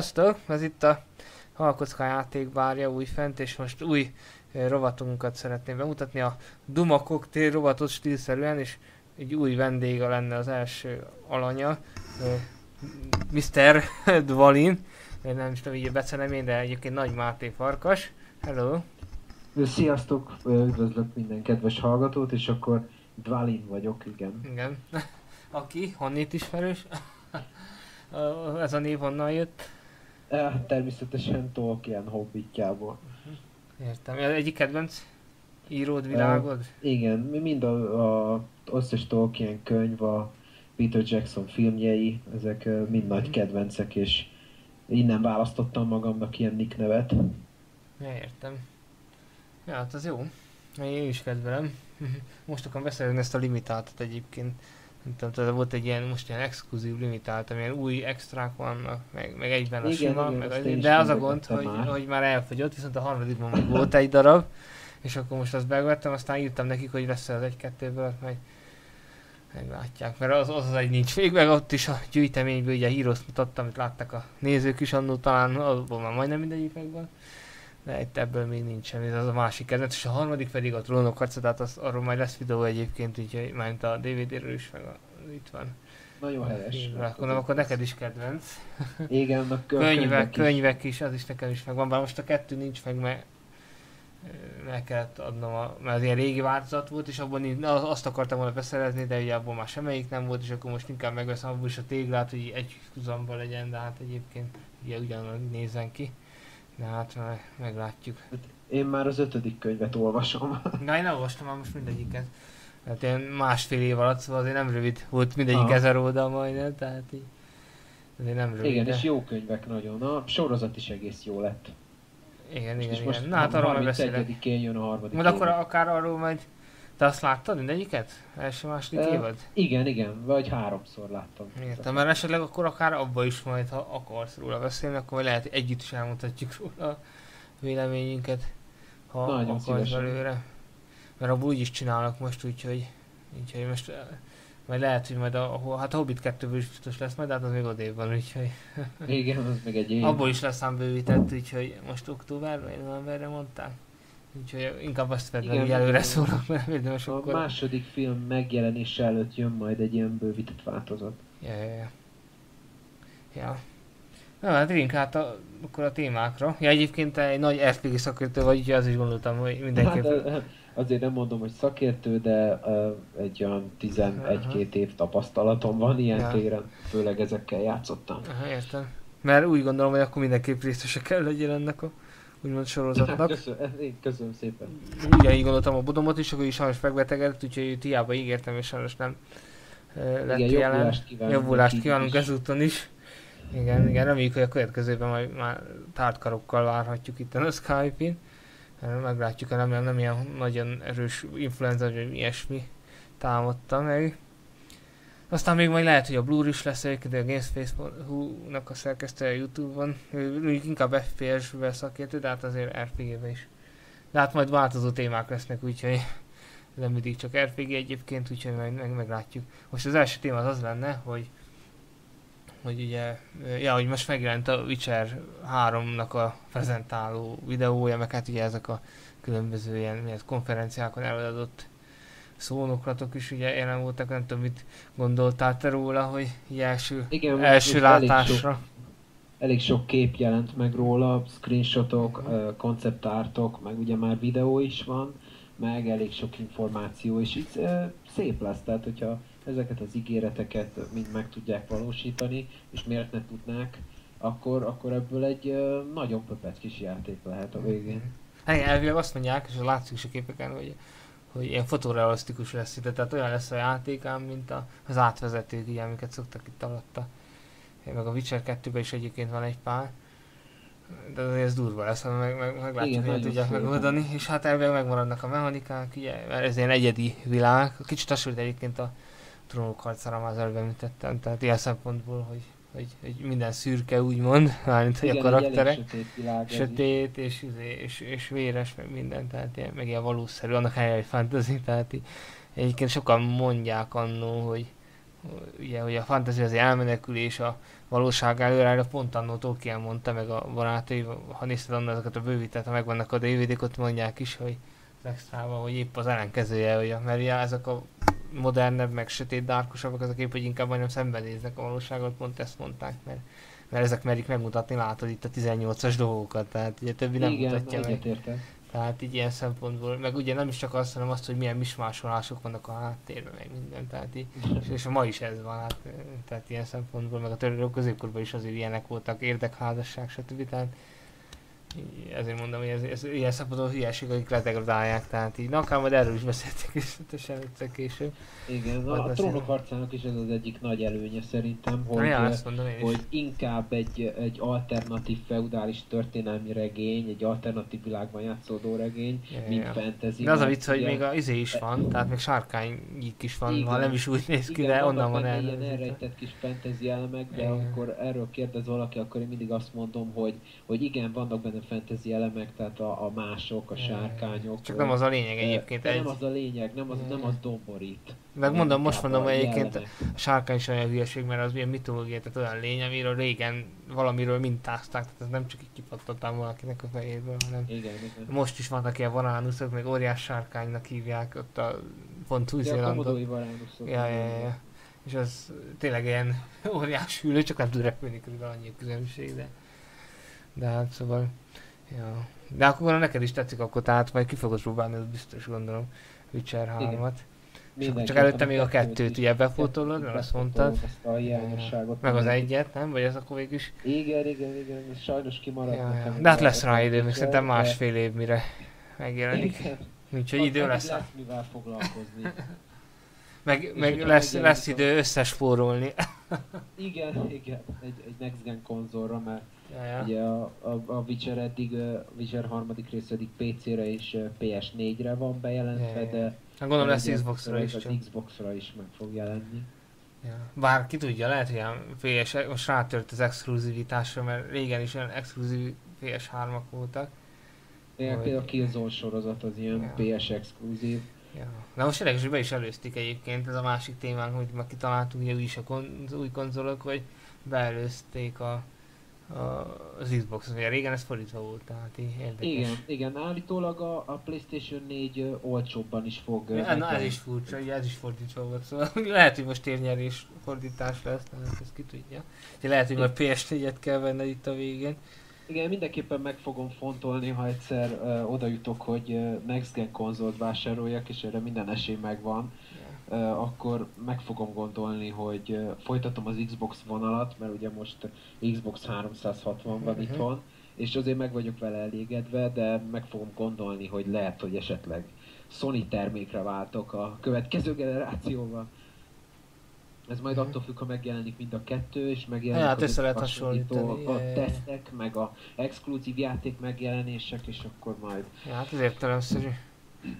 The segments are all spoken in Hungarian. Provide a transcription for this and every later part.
sziasztok! Ez itt a Halkocka játékbárja új fent, és most új eh, rovatunkat szeretném bemutatni. A Duma Cocktail rovatot stílszerűen, és egy új vendége lenne az első alanya, eh, Mr. Dvalin. Nem is tudom így becenemén, de egyébként Nagy Máté Farkas. Hello! Sziasztok, üdvözlök minden kedves hallgatót, és akkor Dvalin vagyok, igen. Igen. Aki? Honnét ismerős? Ez a név honnan jött? Eh, természetesen Tolkien hobbitjából. Értem. Egyik kedvenc íród világod? Uh, igen, mi mind a, a összes Tolkien könyv, a Peter Jackson filmjei, ezek uh, mind nagy mhm. kedvencek, és innen választottam magamnak ilyen nick nevet. Ja, értem. Ja, hát az jó. Én is kedvelem. Most akarom beszerezni ezt a limitáltat egyébként nem tudom, tehát volt egy ilyen, most ilyen exkluzív limitált, amilyen új extrák vannak, meg, meg egyben a igen, sima, igen, meg az, de az a gond, hogy, már. hogy már elfogyott, viszont a harmadikban még volt egy darab, és akkor most azt megvettem, aztán írtam nekik, hogy lesz az egy-kettőből, meg meglátják, mert az, az, az egy nincs még, meg ott is a gyűjteményből ugye a hírost mutattam, amit láttak a nézők is annó, talán abból már majdnem mindegyik megvan de itt ebből még nincsen, ez az a másik kedvenc, és a harmadik pedig a trónok harca, tehát az, arról majd lesz videó egyébként, úgyhogy majd a DVD-ről is, meg a, itt van. Nagyon helyes. Nem, akkor neked is kedvenc. Igen, a könyvek, könyvek, is. könyvek is, az is nekem is megvan, bár most a kettő nincs meg, mert meg kellett adnom, a, mert az ilyen régi változat volt, és abban azt akartam volna beszerezni, de ugye abban már semmelyik nem volt, és akkor most inkább megveszem abból is a téglát, hogy egy húzamba legyen, de hát egyébként ugye ugyanúgy nézzen ki. De hát meg, meglátjuk. Hát én már az ötödik könyvet olvasom. Na én olvastam már most mindegyiket. Hát én másfél év alatt, szóval azért nem rövid volt mindegyik Aha. ezer oldal majdnem, tehát így. Azért nem rövid. Igen, de... és jó könyvek nagyon. A sorozat is egész jó lett. Igen, igen, igen. Na hát arról beszélek. jön a harmadik Majd akkor akár arról majd te azt láttad mindegyiket? Első, második uh, évad? Igen, igen, vagy háromszor láttam. Értem, mert esetleg akkor akár abba is majd, ha akarsz róla beszélni, akkor lehet együtt is elmutatjuk róla a véleményünket, ha Nagyon akarsz szívesen. belőle. Mert abból úgy is csinálok most, úgyhogy, úgyhogy most majd lehet, hogy majd a, a hát a Hobbit 2 is biztos lesz majd, de hát az még odébb van, úgyhogy... Igen, az meg egy év. Abból is lesz ám bővített, úgyhogy most október, vagy novemberre mondták. Úgyhogy inkább azt vedd meg, előre szólok, mert érdemes A akkor... második film megjelenése előtt jön majd egy ilyen bővített változat. Ja, ja, ja. ja. Na, hát inkább a, akkor a témákra. Ja, egyébként egy nagy RPG szakértő vagy, úgyhogy az is gondoltam, hogy mindenképp... Hát, azért nem mondom, hogy szakértő, de uh, egy olyan 11-2 év tapasztalatom van ilyen ja. téren, főleg ezekkel játszottam. Aha, értem. Mert úgy gondolom, hogy akkor mindenképp részese kell legyen ennek a úgymond sorozatnak. Köszönöm, köszönöm szépen. így gondoltam a Budomot is, akkor is sajnos megbetegedett, úgyhogy hiába ígértem, és sajnos nem uh, lett igen, jelen. Jobbulást kívánunk, jobbulást kívánunk ezúton is. Igen, igen, reméljük, hogy a következőben majd már tártkarokkal várhatjuk itt a Skype-in. Meglátjuk, remélem nem ilyen nagyon erős influenza, vagy ilyesmi támadta meg. Aztán még majd lehet, hogy a Blur is lesz de a Gamespace.hu-nak a szerkesztője Youtube-on. Ő inkább FPS-be szakértő, de hát azért RPG-be is. De hát majd változó témák lesznek, úgyhogy nem mindig csak RPG egyébként, úgyhogy meg, meg, meglátjuk. Most az első téma az az lenne, hogy hogy ugye, ja, hogy most megjelent a Witcher 3-nak a prezentáló videója, meg hát ugye ezek a különböző ilyen konferenciákon előadott szónoklatok is ugye jelen voltak, nem tudom mit gondoltál te róla, hogy első, Igen, első látásra. Elég sok, elég sok kép jelent meg róla, screenshotok, konceptártok, meg ugye már videó is van, meg elég sok információ, és itt szép lesz, tehát hogyha ezeket az ígéreteket mind meg tudják valósítani, és miért ne tudnák, akkor, akkor ebből egy nagyon pöpet kis játék lehet a végén. Hát elvileg azt mondják, és látszik is a képeken, hogy hogy ilyen fotorealisztikus lesz itt, tehát olyan lesz a játékám, mint a, az átvezetők, ilyen, amiket szoktak itt alatta. Meg a Witcher 2 is egyébként van egy pár. De azért ez durva lesz, meg, meg, meglátjuk, hogy tudják megoldani. És hát elvileg megmaradnak a mechanikák, ugye, mert ez ilyen egyedi világ. Kicsit hasonlít egyébként a trónok harcára már az előbb említettem, tehát ilyen szempontból, hogy hogy, hogy minden szürke úgymond, mármint hogy a karakterek. sötét világ Sötét és, és, és, véres, meg minden, tehát ilyen, meg ilyen valószerű, annak helye egy fantasy, tehát így, egyébként sokan mondják annó, hogy, ugye, hogy a fantasy az elmenekül és a valóság előre, pont annó Tolkien mondta, meg a barátai, ha nézted annak azokat a bővített, ha megvannak a dvd ott mondják is, hogy az extrában, hogy épp az ellenkezője, hogy a, mert ugye ezek a modernebb, meg sötét, dárkosabbak, azok épp, hogy inkább majdnem szembenéznek a valóságot, pont ezt mondták, mert, mert ezek merik megmutatni, látod itt a 18-as dolgokat, tehát ugye többi nem Igen, mutatja meg. Értek. Tehát így ilyen szempontból, meg ugye nem is csak azt, hanem azt, hogy milyen mismásolások vannak a háttérben, meg minden, tehát így, és, és ma is ez van, hát, tehát ilyen szempontból, meg a török középkorban is azért ilyenek voltak, érdekházasság, stb. Tehát ezért mondom, hogy ez, ez ilyen szempontból hülyeség, akik ledegradálják, tehát így, na akár majd erről is beszéltek részletesen egyszer később. Igen, a, a trónok harcának is ez az egyik nagy előnye szerintem, hogy, ja, mondom hogy inkább egy, egy alternatív feudális történelmi regény, egy alternatív világban játszódó regény, ja, mint ja. fantasy. De az a vicc, hogy még a izé is van, tehát még sárkányik is van, igen, ha nem is úgy néz ki, igen, de onnan van el. ilyen elrejtett kis fantasy elemek, de igen. amikor erről kérdez valaki, akkor én mindig azt mondom, hogy, hogy igen, vannak benne fantasy elemek, tehát a, a mások, a sárkányok. Csak nem az a lényeg egyébként. Egy... Nem az a lényeg, nem az, nem az domborít. Meg mondom, most mondom, hogy egyébként a sárkány is olyan hülyeség, mert az ilyen mitológia, tehát olyan lény, amiről régen valamiről mintázták, tehát ez nem csak így kipattottam valakinek a fejéből, hanem igen, igen. most is vannak ilyen varánuszok, meg óriás sárkánynak hívják ott a pont új ja, ja, ja, ja. És az tényleg ilyen óriás hűlő, csak nem tud repülni körülbelül annyi különbség, de, de hát szóval Ja. De akkor neked is tetszik, akkor tehát majd ki fogod próbálni, az biztos gondolom, Witcher 3-at. Csak, csak előtte még a kettőt ugye befotolod, mert azt mondtad. Ezt a hiányosságot. Meg az egyet, nem? Vagy ez akkor végül is? Igen, igen, igen, sajnos kimaradt ja, ja. De hát lesz rá idő, még szerintem másfél év mire megjelenik. Úgyhogy idő lesz. Lesz mivel foglalkozni. meg, meg lesz, lesz idő összespórolni. igen, igen, egy, egy Next Gen konzolra, mert Ja, ja. Ugye a, a, a Witcher eddig, a Witcher harmadik rész eddig PC-re és PS4-re van bejelentve, ja, ja. de... Hát gondolom lesz Xbox-ra is. Az Xbox-ra is meg fog jelenni. Ja. Bár ki tudja, lehet, hogy a PS most rátört az exkluzivitásra, mert régen is olyan exkluzív PS3-ak voltak. Ja, hogy... Például a Killzone sorozat az ilyen ja. PS exkluzív. Ja. Na most érdekes, hogy be is előzték egyébként, ez a másik témánk, hogy meg kitaláltunk ugye is a kon- az új konzolok, hogy beelőzték a az Xbox, ugye régen ez fordítva volt, tehát érdekes. Igen, igen, állítólag a, a Playstation 4 uh, olcsóbban is fog... Ja, na ez is furcsa, ugye ez is fordítva volt, szóval lehet, hogy most térnyerés fordítás lesz, nem ezt ki tudja. Lehet, hogy majd PS4-et kell venni itt a végén. Igen, mindenképpen meg fogom fontolni, ha egyszer uh, oda jutok, hogy uh, Next Gen konzolt vásároljak, és erre minden esély megvan akkor meg fogom gondolni, hogy folytatom az Xbox vonalat, mert ugye most Xbox 360 van uh-huh. itthon, és azért meg vagyok vele elégedve, de meg fogom gondolni, hogy lehet, hogy esetleg Sony termékre váltok a következő generációval. Ez majd attól függ, ha megjelenik mind a kettő, és megjelenik hát össze lehet hasonlítani. A, a tesztek, meg a exkluzív játék megjelenések, és akkor majd... Ja, hát ez értelemszerű.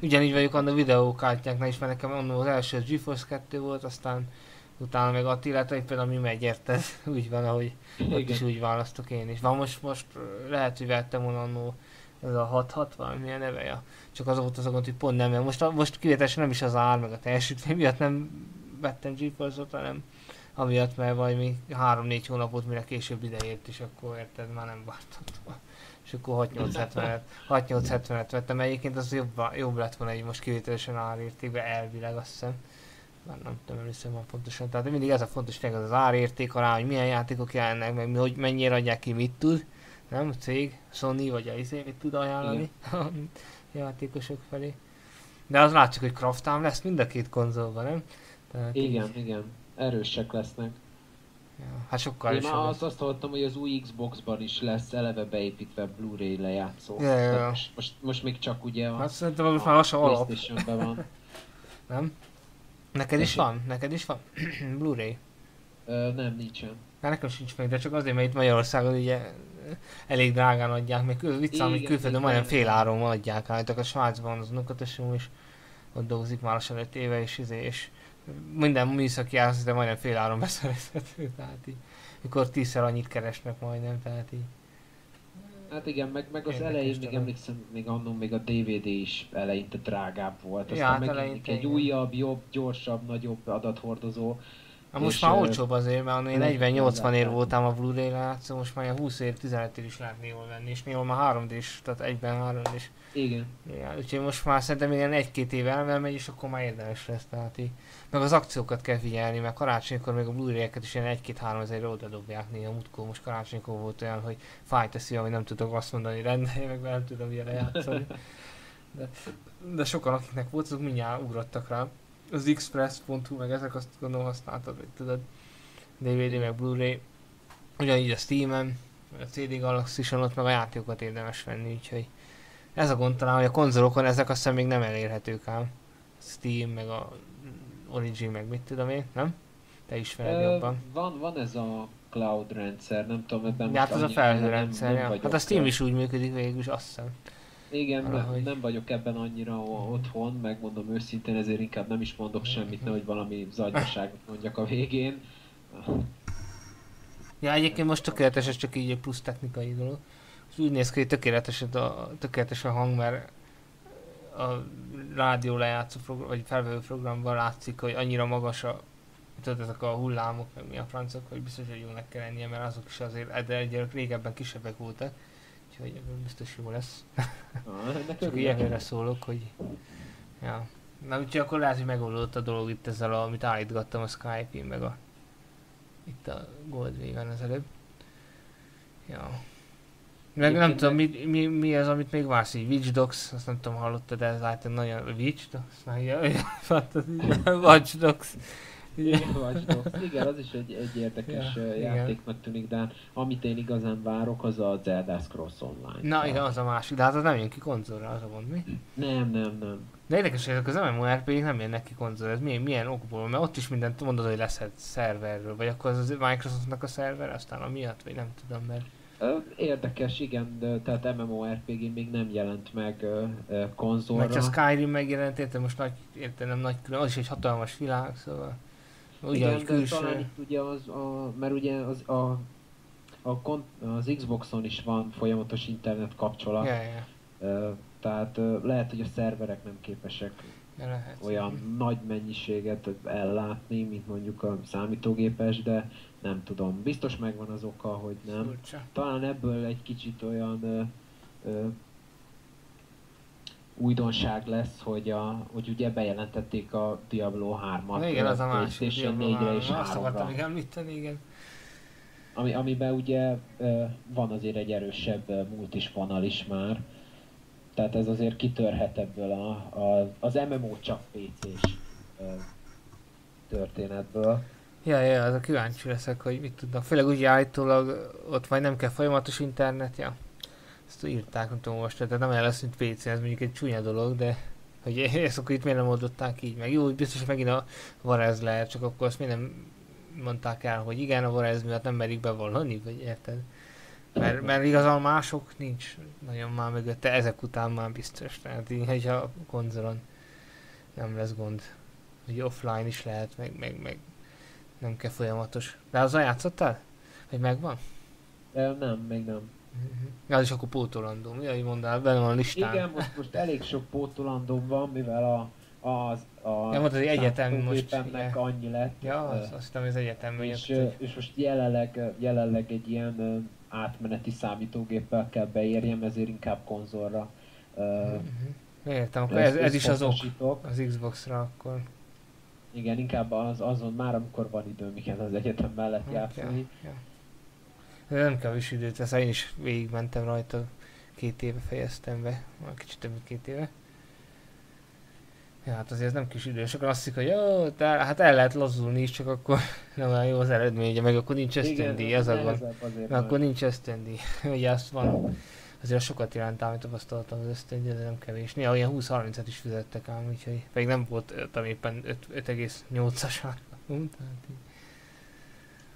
Ugyanígy vagyok annak videókártyáknál is, mert nekem mondom, az első GeForce 2 volt, aztán utána meg Attila, hogy például mi megy érted, úgy van, ahogy Igen. ott is úgy választok én is. Van most, most lehet, hogy vettem annó ez a 660, milyen neve ja. Csak az volt az a gond, hogy pont nem, most, most kivételesen nem is az ár, meg a teljesítmény miatt nem vettem GeForce-ot, hanem amiatt, mert még 3-4 hónapot, mire később ideért, és akkor érted, már nem vártam és akkor 6870-et 6870 vettem. Egyébként az jobb, jobb lett volna egy most kivételesen árértékben elvileg azt hiszem. Már nem tudom, először van pontosan. Tehát mindig ez a fontos tényleg az, az árérték alá, hogy milyen játékok jelennek, meg hogy mennyire adják ki, mit tud. Nem? A cég, Sony vagy a izé, mit tud ajánlani a játékosok felé. De az látszik, hogy craftám lesz mind a két konzolban, nem? Tehát igen, így... igen. Erősek lesznek. Ja, hát sokkal Én már azt, azt hallottam, hogy az új Xbox-ban is lesz eleve beépítve Blu-ray lejátszó. Ja, ja, ja. Most, most, most, még csak ugye a, hát szerintem most már lassan alap. van. nem? Neked is van? Neked is van? Blu-ray? Ö, nem, nincsen. Hát nekem sincs meg, de csak azért, mert itt Magyarországon ugye elég drágán adják, még viccám, hogy külföldön majdnem fél áron adják állítok a Svájcban az unokatösöm is ott dolgozik már lassan 5 éve, és, izé, és minden műszaki áraz, de majdnem fél áron beszerezhető, tehát így, mikor tízszer annyit keresnek majdnem, tehát így. Hát igen, meg, meg az elején még emlékszem, még annól még a DVD is eleinte drágább volt. Aztán ja, hát megint egy újabb, jobb, gyorsabb, nagyobb adathordozó Na most már olcsóbb azért, mert én 40-80 ér voltam a Blu-ray látszó, most már 20 ér, 15 ér is lehetne jól venni, és néha már 3 d tehát egyben 3 d. Igen. Ja, úgyhogy most már szerintem ilyen egy-két éve elmegy, és akkor már érdemes lesz. Tehát így. Meg az akciókat kell figyelni, mert karácsonykor még a Blu-ray-eket is ilyen 1-2-3 ezer oda dobják néha mutkó. Most karácsonykor volt olyan, hogy fájt a szívem, hogy nem tudok azt mondani, rendelj meg, mert nem tudom ilyen játszani. De, de sokan, akiknek volt, azok mindjárt ugrottak rá az express.hu, meg ezek azt gondolom használtad, hogy tudod, DVD meg Blu-ray, ugyanígy a Steam-en, a CD Galaxy-on ott meg a játékokat érdemes venni, úgyhogy ez a gond talán, hogy a konzolokon ezek azt hiszem még nem elérhetők ám. Steam, meg a Origin, meg mit tudom én, nem? Te ismered jobban. Van, van ez a cloud rendszer, nem tudom, ebben Ja, hát az a felhő rendszer, ja. Hát a Steam is úgy működik végül is, azt hiszem. Igen, Valahogy... nem vagyok ebben annyira otthon, megmondom őszintén, ezért inkább nem is mondok semmit, nehogy valami zagyvaságot mondjak a végén. Ja, egyébként most tökéletes, ez csak így egy plusz technikai dolog. És úgy néz ki, hogy tökéletes a, tökéletes a hang, mert a rádió lejátszó program, vagy felvevő programban látszik, hogy annyira magas a tudod, ezek a hullámok, meg mi a francok, hogy biztos, hogy jónak kell lennie, mert azok is azért, de egyre régebben kisebbek voltak úgyhogy biztos jó lesz. Ah, Csak ilyenre szólok, hogy... Ja. Na úgyhogy akkor lehet, hogy megoldott a dolog itt ezzel, amit állítgattam a Skype-in, meg a... Itt a Gold Vegan az előbb. Ja. Meg nem tudom, mi, mi, mi az, amit még vársz, így Witch Dogs, azt nem tudom, hallottad, de ez láttam nagyon... Witch Dogs? Ja, Watch Dogs. Igen, az is egy, egy érdekes ja, játéknak tűnik, de amit én igazán várok, az a Zelda Scrolls Online. Na igen, az a másik, de hát az nem jön ki konzolra, az a mond, mi? Nem, nem, nem. De érdekes, hogy az MMORPG nem jönnek ki konzolra, ez milyen, milyen okból, mert ott is mindent mondod, hogy lesz egy szerverről, vagy akkor az, az Microsoftnak a szerver, aztán a miatt, vagy nem tudom, mert... Érdekes, igen, de, tehát MMORPG még nem jelent meg konzolra. Mert a Skyrim megjelent, értem, most nagy, értem, nem nagy külön, az is egy hatalmas világ, szóval... Ugye, Igen, külső... talán itt ugye az, a, mert ugye az, a, a, az Xboxon is van folyamatos internet kapcsolat. Yeah, yeah. Tehát lehet, hogy a szerverek nem képesek lehet. olyan mm. nagy mennyiséget ellátni, mint mondjuk a számítógépes, de nem tudom. Biztos megvan az oka, hogy nem. Furcsa. Talán ebből egy kicsit olyan uh, uh, újdonság lesz, hogy, a, hogy ugye bejelentették a Diablo 3-at. Igen, az a másik. Diablo 4-re és Azt akartam még említeni, igen. Ami, amiben ugye van azért egy erősebb multis vonal is már. Tehát ez azért kitörhet ebből a, a, az MMO csak PC-s történetből. Ja, ja, az a kíváncsi leszek, hogy mit tudnak. Főleg úgy állítólag ott majd nem kell folyamatos internet, ja. Ezt írták, nem tudom most, tehát nem olyan lesz, mint PC, ez mondjuk egy csúnya dolog, de hogy ezt akkor itt miért nem oldották így meg. Jó, biztos, hogy megint a Varez lehet, csak akkor azt miért nem mondták el, hogy igen, a Varez miatt nem merik bevallani, vagy érted? Mert, mert igazán mások nincs nagyon már mögötte, ezek után már biztos. Tehát így, hogy a konzolon nem lesz gond. Hogy offline is lehet, meg, meg, meg nem kell folyamatos. De az játszottál? Hogy megvan? Nem, még nem. Ja, az is akkor pótolandó, mi ahogy mondál, benne van a listán. Igen, most, most elég sok pótolandó van, mivel a, az a ja, mondtad, hogy egyetem most annyi lett. Ja, az, azt hiszem, ez egyetem és, jött, és most jelenleg, jelenleg egy ilyen átmeneti számítógéppel kell beérjem, ezért inkább konzolra. Uh, Értem, akkor ez, ez is az ok, az Xbox-ra akkor. Igen, inkább az, azon már, amikor van időm, igen, az egyetem mellett hát, játszani. Ja, ja. Nem kevés időt vesz, én is végigmentem rajta, két éve fejeztem be, már kicsit több mint két éve. Ja, hát azért ez nem kis idő, sokan azt hogy jó, de hát el lehet lazulni is, csak akkor nem olyan jó az eredménye, meg akkor nincs ösztöndíj, ez a van. akkor nincs ösztöndíj, ugye azt van, azért sokat iránt amit tapasztaltam az ösztöndíj, de nem kevés. Néha olyan 20-30-et is fizettek ám, úgyhogy pedig nem volt éppen 5,8-as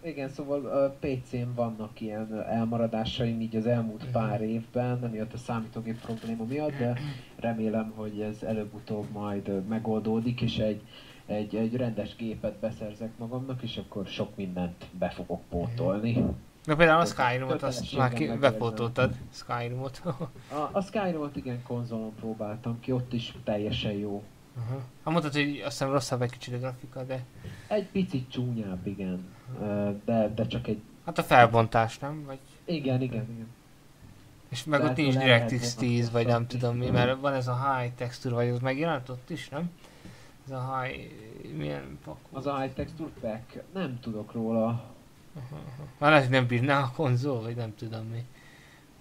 igen, szóval a PC-n vannak ilyen elmaradásaim így az elmúlt pár évben, nem jött a számítógép probléma miatt, de remélem, hogy ez előbb-utóbb majd megoldódik, és egy, egy, egy rendes gépet beszerzek magamnak, és akkor sok mindent be fogok pótolni. Na például a Skyrimot, azt már ki, bepótoltad, Skyrimot. a, a Skyrimot igen, konzolon próbáltam ki, ott is teljesen jó Uh-huh. Ha mondtad, hogy azt hiszem rosszabb egy kicsit a grafika, de... Egy picit csúnyább, igen. De, de csak egy... Hát a felbontás, nem? Vagy... Igen, igen, igen. És meg ott nincs DirectX 10, vagy nem tudom mi, mert van ez a high texture, vagy az megjelent ott is, nem? Ez a high... milyen pakó? Az a high texture pack? Nem tudok róla. Már lehet, hogy nem bírná a konzol, vagy nem tudom mi.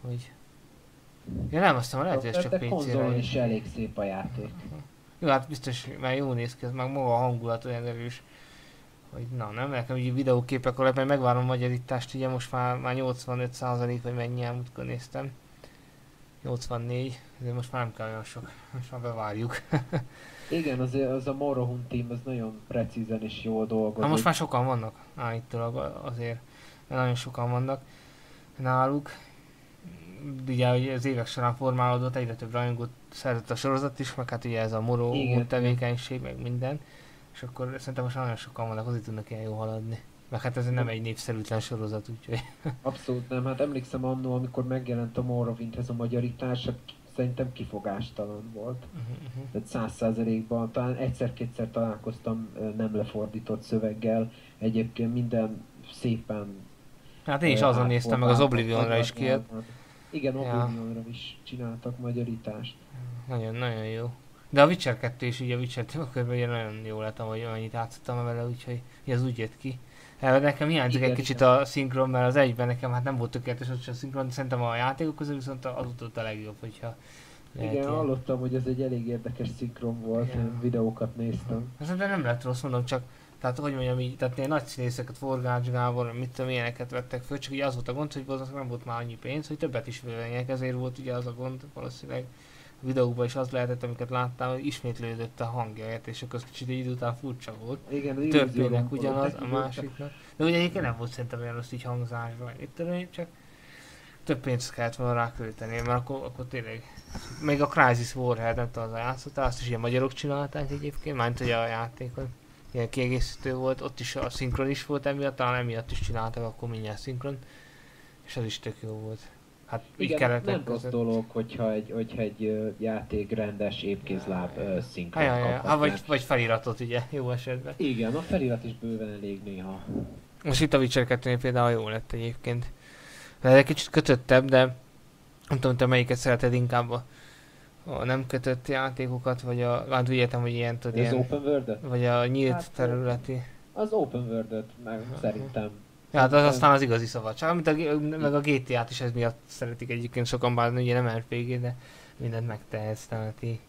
Hogy... Ja nem, aztán lehet, hogy ez csak PC-re. konzolon is elég szép a játék. Jó, hát biztos, mert jó néz ki, ez meg maga a hangulat olyan erős. Hogy na, nem nekem így videóképek alapján megvárom a magyarítást, ugye most már, már 85% vagy mennyi múltkor néztem. 84, de most már nem kell olyan sok, most már bevárjuk. Igen, az, az a Morrohund team az nagyon precízen és jól dolgozik. Hát most már sokan vannak állítólag azért, mert nagyon sokan vannak náluk. Ugye hogy az évek során formálódott, egyre több rajongót szerzett a sorozat is, meg hát ugye ez a Morrohund tevékenység, meg minden. És akkor szerintem most nagyon sokan vannak, azért tudnak ilyen jó haladni. Meg hát ez nem egy népszerűtlen sorozat, úgyhogy... Abszolút nem, hát emlékszem annó, amikor megjelent a Morrowindhez a magyarítás, hát szerintem kifogástalan volt. Uh-huh. Tehát száz százalékban, talán egyszer-kétszer találkoztam nem lefordított szöveggel, egyébként minden szépen... Hát én is azon néztem, meg az Oblivionra is kijött. Igen, Oblivionra ja. is csináltak magyarítást. Nagyon, nagyon jó. De a Witcher 2 is, ugye a Witcher 2 ugye nagyon jó lett, ahogy annyit játszottam vele, úgyhogy az úgy jött ki. Hát nekem hiányzik egy kicsit a szinkron, mert az egyben nekem hát nem volt tökéletes ott a szinkron, szerintem a játékok közül viszont az utott a legjobb, hogyha igen, ilyen. hallottam, hogy ez egy elég érdekes szinkron volt, Igen. videókat néztem. Szerintem nem lett rossz, mondom, csak tehát hogy mondjam így, tehát ilyen nagy színészeket, Forgács Gábor, mit tudom, ilyeneket vettek föl, csak ugye az volt a gond, hogy az nem volt már annyi pénz, hogy többet is fölvenjenek, ezért volt ugye az a gond valószínűleg videókban is az lehetett, amiket láttam, hogy ismétlődött a hangja, és akkor az kicsit egy idő után furcsa volt. Igen, Történnek ugyanaz, a másiknak. De ugye egyébként nem volt szerintem olyan rossz így hangzásban, itt tudom, csak több pénzt kellett volna rá költeni, mert akkor, akkor tényleg még a Crysis Warhead, nem tudom, az játszottál, azt is ilyen magyarok csinálták egyébként, mert hogy a játékon ilyen kiegészítő volt, ott is a szinkron is volt emiatt, talán emiatt is csináltak akkor mindjárt szinkron, és az is tök jó volt. Hát Igen, keretek nem rossz dolog, hogyha egy, hogyha egy játék rendes épkézláb uh, szinkron ja, ja, ja. Vagy, vagy feliratot ugye, jó esetben. Igen, a felirat is bőven elég néha. Most itt a Witcher 2 például jó lett egyébként. De egy kicsit kötöttebb, de nem tudom, te melyiket szereted inkább a, a nem kötött játékokat, vagy a, hát úgy értem, hogy ilyen, tudod, ilyen, open world Vagy a nyílt hát, területi. Az open world meg uh-huh. szerintem Ja, hát az aztán az igazi szabadság, mint a, meg a GTA-t is ez miatt szeretik egyébként sokan, bár ugye nem RPG, de mindent megtehetsz, tehát így.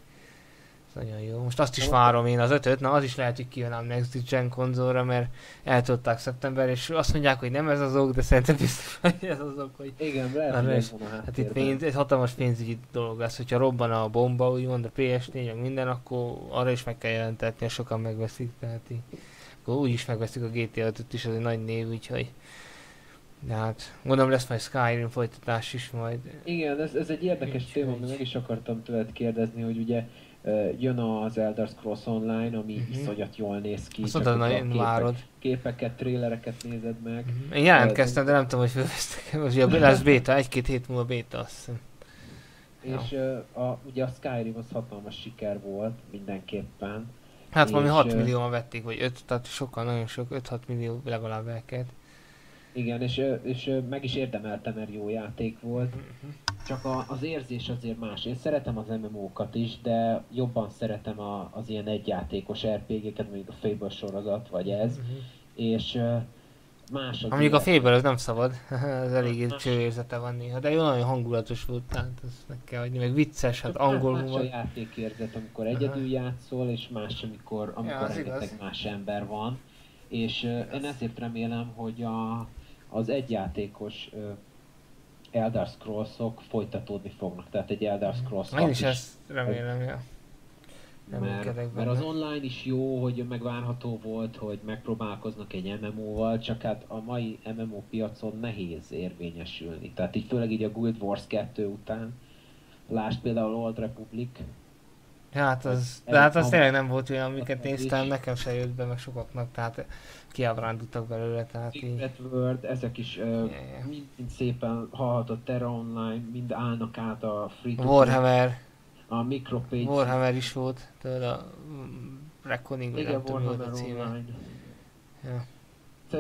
Ez nagyon jó. Most azt is várom én az ötöt, na az is lehet, hogy kijön a Next Gen konzolra, mert eltudták szeptember, és azt mondják, hogy nem ez az ok, de szerintem biztos, hogy ez az ok, hogy... Igen, lehet, hogy ez Hát itt pénz, egy hatalmas pénzügyi dolog lesz, hogyha robban a bomba, úgymond a PS4, meg minden, akkor arra is meg kell jelentetni, sokan megveszik, tehát így akkor úgyis megveszik a GTA 5 is, az egy nagy név, úgyhogy de hát gondolom lesz majd Skyrim folytatás is majd. Igen, ez, ez egy érdekes téma, amit meg is akartam tőled kérdezni, hogy ugye jön az Elder Scrolls Online, ami uh-huh. iszonyat jól néz ki. Azt mondod, nagyon képek, várod. Képeket, trélereket nézed meg. Uh-huh. Én jelentkeztem, de nem tudom, hogy fölvesztek. Most ugye lesz beta, egy-két hét múlva beta, azt hiszem. És uh, a, ugye a Skyrim az hatalmas siker volt mindenképpen. Hát valami 6 millióan vették, vagy 5, tehát sokkal, nagyon sok, 5-6 millió legalább elkelt. Igen, és, és meg is érdemelte, mert jó játék volt. Uh-huh. Csak a, az érzés azért más. Én szeretem az MMO-kat is, de jobban szeretem a, az ilyen egyjátékos RPG-ket, mondjuk a Fable sorozat, vagy ez. Uh-huh. És más Mondjuk a Fable az nem szabad, ez elég csőérzete van néha, de jó nagyon hangulatos volt, tehát ezt meg kell adni, meg vicces, hát angolul Más a játékérzet, amikor egyedül játszol, és más, amikor, amikor ja, rengeteg igaz. más ember van. És uh, én ezért remélem, hogy a, az egyjátékos uh, Elder Scrolls-ok folytatódni fognak, tehát egy Elder Scrolls Én is, is ezt remélem, ja mert, mert az online is jó, hogy megvárható volt, hogy megpróbálkoznak egy MMO-val, csak hát a mai MMO piacon nehéz érvényesülni. Tehát így főleg így a Guild Wars 2 után, lásd például Old Republic, Hát az, de hát az tényleg nem volt olyan, amiket néztem, nekem se jött be, meg sokaknak, tehát kiábrándultak belőle, tehát így. World, ezek is uh, yeah. Mind, mind, szépen hallhatott Terra Online, mind állnak át a free Warhammer A Micropage. Warhammer is volt, tőle a Reckoning, Igen, nem tudom, a címe. Ja.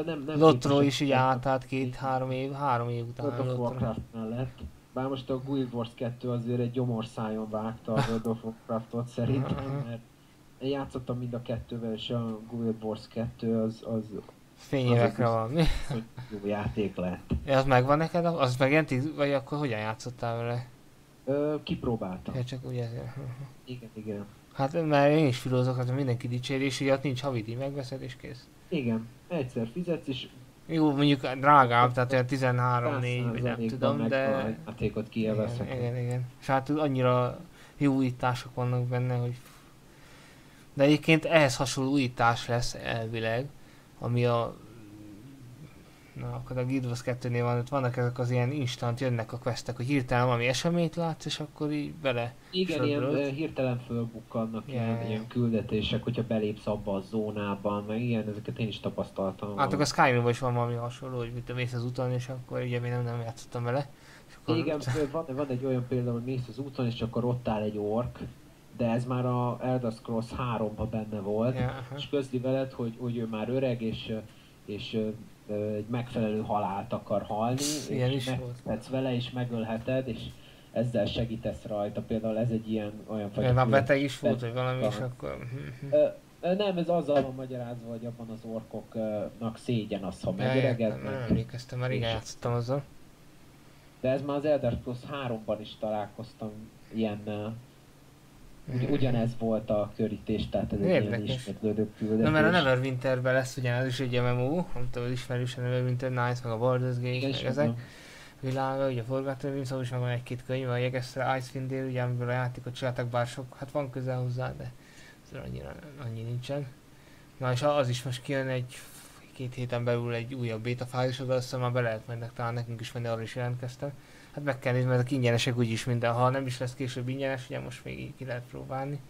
Nem, nem Lotro is így átállt két-három év, három év után. World of Warcraft mellett. Bár most a Guild Wars 2 azért egy gyomorszájon vágta a World of Warcraftot szerintem, mert én játszottam mind a kettővel, és a Guild Wars 2 az, az Fényévekre van. Jó játék lett. Ja, az megvan neked? Az megjelent, vagy akkor hogyan játszottál vele? Ö, kipróbáltam. Ja, csak ugye. Igen, igen. Hát mert én is filózok, hogy mindenki dicséri, és ilyet nincs havidi, megveszed és kész. Igen, egyszer fizetsz, és jó, mondjuk drágább, tehát olyan 13-4, vagy nem tudom, de... A játékot igen, igen, igen. És hát annyira jó újítások vannak benne, hogy... De egyébként ehhez hasonló újítás lesz elvileg, ami a Na, akkor a Guild Wars 2-nél van, ott vannak ezek az ilyen instant, jönnek a questek, hogy hirtelen valami eseményt látsz, és akkor így bele Igen, ilyen hirtelen fölbukkannak yeah. ilyen, ilyen, küldetések, hogyha belépsz abba a zónában, meg ilyen, ezeket én is tapasztaltam. Hát a skyrim is van valami hasonló, hogy mit mész az úton, és akkor ugye még nem, nem játszottam vele. akkor... Igen, van, van egy olyan példa, hogy mész az úton, és akkor ott áll egy ork, de ez már a Elder Scrolls 3-ban benne volt, yeah, és közli veled, hogy, hogy ő már öreg, és, és egy megfelelő halált akar halni, Ilyen és megtetsz vele, és megölheted, és ezzel segítesz rajta. Például ez egy ilyen olyan fajta... Már beteg is volt, vagy valami, is akkor... Nem, ez azzal van magyarázva, hogy abban az orkoknak szégyen az, ha megöregednek. Nem emlékeztem, már igen játszottam azzal. De ez már az Elder Scrolls 3-ban is találkoztam ilyen Ugy, ugyanez volt a körítés, tehát ez egy ilyen ismétlődő küldetés. Na mert a Neverwinterben lesz ugyanez is egy MMO, nem tudom, ismerős a Neverwinter Nights, meg a Baldur's Gate, meg ezek. Világa, ugye a Forgotten Realms, szóval is megvan egy-két könyv, a Jegestre Icewind Dale, ugye amiből a játékot csináltak, bár sok, hát van közel hozzá, de ez annyira, annyi nincsen. Na és az is most kijön egy két héten belül egy újabb beta fázis, oda azt már be lehet mennek, talán nekünk is menni, arra is jelentkeztem hát meg kell nézni, mert a ingyenesek úgyis minden, ha nem is lesz később ingyenes, ugye most még így ki lehet próbálni.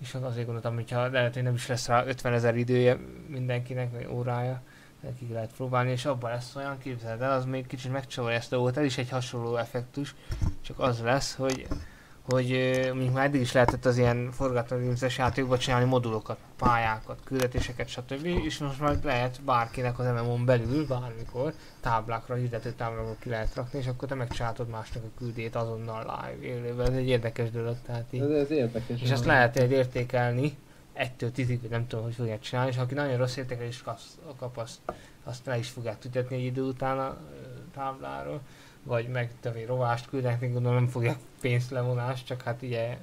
És azért gondoltam, hogy ha lehet, hogy nem is lesz rá 50 ezer idője mindenkinek, vagy órája, ki lehet próbálni, és abban lesz olyan, képzeld el, az még kicsit megcsavarja ezt a dolgot, ez is egy hasonló effektus, csak az lesz, hogy hogy mondjuk már eddig is lehetett az ilyen forgatókönyves játékokban csinálni modulokat, pályákat, küldetéseket, stb. És most már lehet bárkinek az MMO-n belül, bármikor táblákra, hirdető táblákra ki lehet rakni, és akkor te megcsinálod másnak a küldét azonnal live élőben. Ez egy érdekes dolog. Tehát így. Ez, ez érdekes. És ezt lehet egy értékelni, ettől tízig, nem tudom, hogy fogják csinálni, és aki nagyon rossz értékelés kap, kap azt, azt le is fogják tüntetni egy idő után a tábláról vagy meg egy rovást küldnek, még gondolom nem fogják pénzlevonást, csak hát ugye,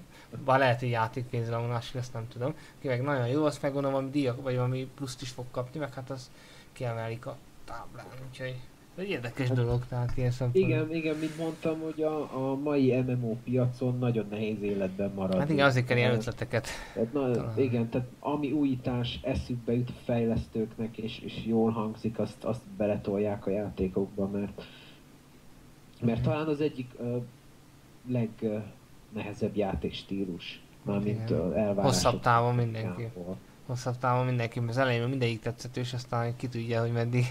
bár lehet, hogy játékpénzlevonás lesz, nem tudom. Ki meg nagyon jó, azt meg gondolom, valami díjak, vagy valami pluszt is fog kapni, meg hát az kiemelik a táblán, úgyhogy egy érdekes dolog, tehát ilyen szempontból. Igen, igen, mint mondtam, hogy a, a mai MMO piacon nagyon nehéz életben maradni. Hát igen, azért kell ilyen ötleteket. Tehát, na, igen, tehát ami újítás eszükbe jut a fejlesztőknek, és, és jól hangzik, azt, azt beletolják a játékokba, mert mert talán az egyik uh, legnehezebb játékstílus, mármint uh, elvárások. Hosszabb távon mindenki. Jából. Hosszabb távon mindenki, az elején mindegyik tetszett, és aztán ki tudja, hogy meddig.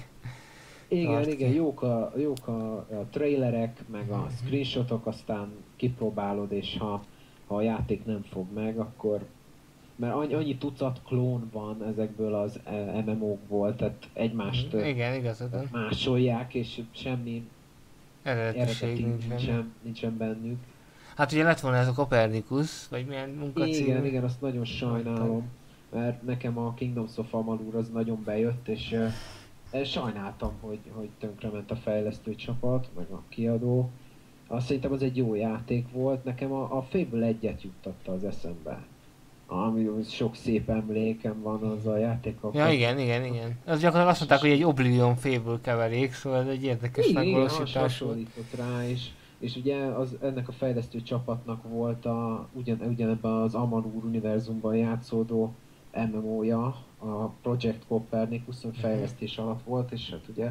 Igen, tart igen, jók, a, jók a, a trailerek, meg a mhm. screenshotok, aztán kipróbálod, és ha, ha a játék nem fog meg, akkor mert annyi, annyi tucat klón van ezekből az e, MMO-kból, tehát egymást igen, igazad. másolják, és semmi Eredetiség nincsen. nincsen. nincsen bennük. Hát ugye lett volna ez a Copernicus, vagy milyen munkacím. Igen, igen, azt nagyon sajnálom, mert nekem a Kingdoms of Amalur az nagyon bejött, és uh, sajnáltam, hogy, hogy tönkrement a fejlesztő csapat, meg a kiadó. Azt szerintem az egy jó játék volt, nekem a, a Fable egyet juttatta az eszembe ami sok szép emlékem van az a játékok. Ja igen, igen, igen. Az gyakorlatilag azt mondták, hogy egy Oblivion Fable keverék, szóval ez egy érdekes igen, megvalósítás volt. rá, és, és ugye az, ennek a fejlesztő csapatnak volt a, ugyan, ugyanebben az Amanur univerzumban játszódó MMO-ja, a Project Copernicus, ami mhm. fejlesztés alatt volt, és hát ugye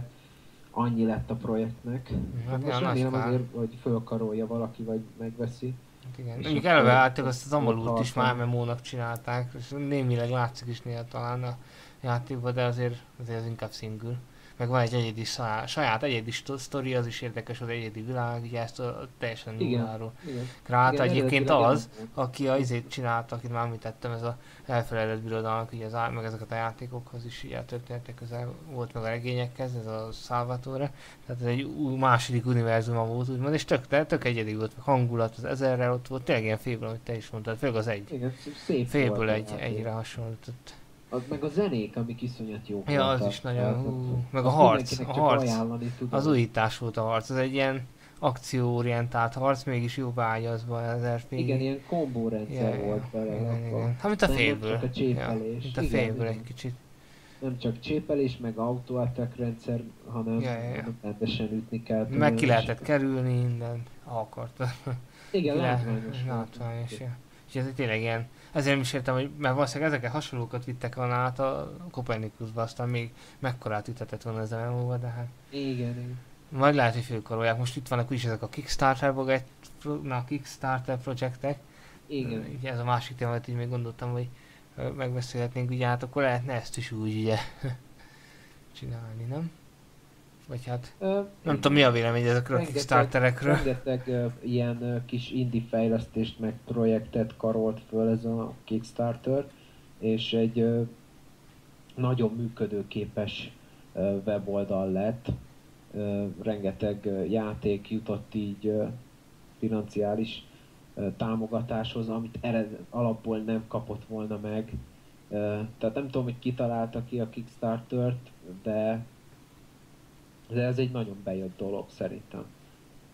annyi lett a projektnek. Hát Most remélem azért, hogy fölkarolja valaki, vagy megveszi. Hát igen. Mondjuk eleve álltak azt az Amalút is már memónak csinálták, és némileg látszik is néha talán a játékban, de azért, azért az inkább single. Meg van egy egyedi szá, saját egyedi sztori, az is érdekes, az egyedi világ, ugye ezt a, teljesen nulláról kreálta. Egyébként az, aki a izét csinálta, akit már említettem, ez a elfeledett birodalmak, ugye az, meg ezeket a játékokhoz is ilyen történetek közel volt, meg a regényekhez, ez a Salvatore. Tehát ez egy új második univerzuma volt, úgymond, és tök, tök egyedi volt, hangulat az ezerrel ott volt, tényleg ilyen félből, amit te is mondtad, főleg az egy. Igen, szép félből egy, egyre hasonlított. Az, meg a zenék, amik iszonyat jók Ja, az is nagyon, hú, meg a harc, a harc, az újítás volt a harc, az egy ilyen akcióorientált harc, mégis jó vágyazva az RPG. Igen, ilyen kombó rendszer yeah, volt bele. Igen, igen. Hát mint a félből. Csak a csépelés. Ja, mint a félből egy kicsit. Nem csak csépelés, meg auto-attack rendszer, hanem, ja, ja, ja. rendesen ütni kell. Meg ki lehetett kerülni minden, ha akarta. Igen, látványos. Látványos, ja. És ez tényleg ilyen ezért is értem, hogy mert valószínűleg ezeket hasonlókat vittek volna át a Copernicusba, aztán még mekkorát ütetett volna ez a múlva, de hát... Igen, igen. Majd lehet, hogy fölkarolják. Most itt vannak úgyis ezek a Kickstarter, na, Kickstarter projektek. Igen. Ugye ez a másik téma, hogy így még gondoltam, hogy megbeszélhetnénk, ugye hát akkor lehetne ezt is úgy ugye csinálni, nem? Vagy hát Ö, nem tudom mi a vélemény ezekről a Kickstarterekről. Rengeteg uh, ilyen uh, kis indie fejlesztést meg projektet karolt föl ez a Kickstarter, és egy uh, nagyon működőképes uh, weboldal lett. Uh, rengeteg uh, játék jutott így uh, financiális uh, támogatáshoz, amit ered, alapból nem kapott volna meg. Uh, tehát nem tudom, hogy kitalálta ki a Kickstarter-t, de de ez egy nagyon bejött dolog szerintem.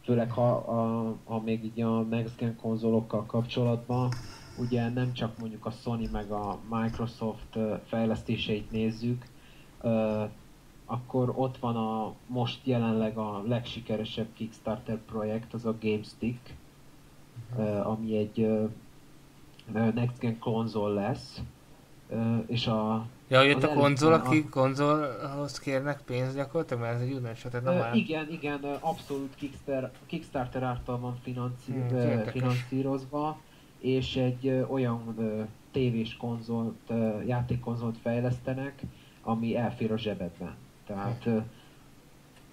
Főleg ha, a, ha még így a Next Gen konzolokkal kapcsolatban, ugye nem csak mondjuk a Sony meg a Microsoft fejlesztéseit nézzük, akkor ott van a most jelenleg a legsikeresebb Kickstarter projekt, az a GameStick, ami egy Next Gen konzol lesz, és a Ja, jött a konzol, aki a... konzolhoz kérnek pénzt gyakorlatilag, mert ez egy új tehát nem uh, Igen, igen, abszolút Kickstarter, Kickstarter által van financí, hmm, finanszírozva, és egy olyan tévés konzolt, játékkonzolt fejlesztenek, ami elfér a zsebedben. Tehát uh,